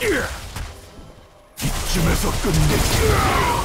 이쯤에서끝내지